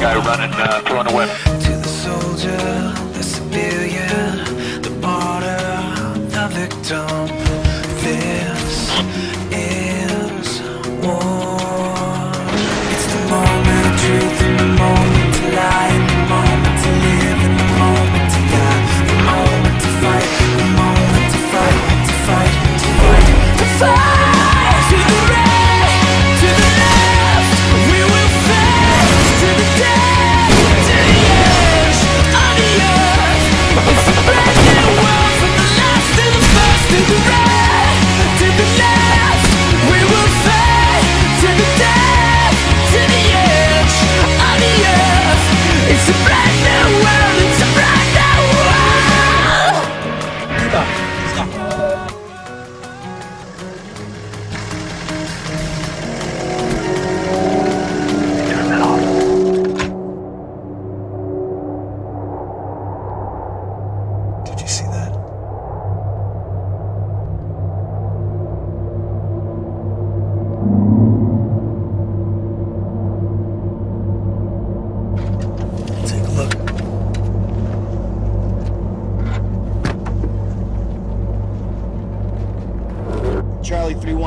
go running, uh, throwing a whip. To the soldier, the civilian, the martyr, the victim. This is war.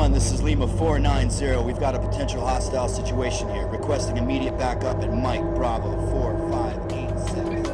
1, this is Lima 490. We've got a potential hostile situation here. Requesting immediate backup at Mike Bravo 4587.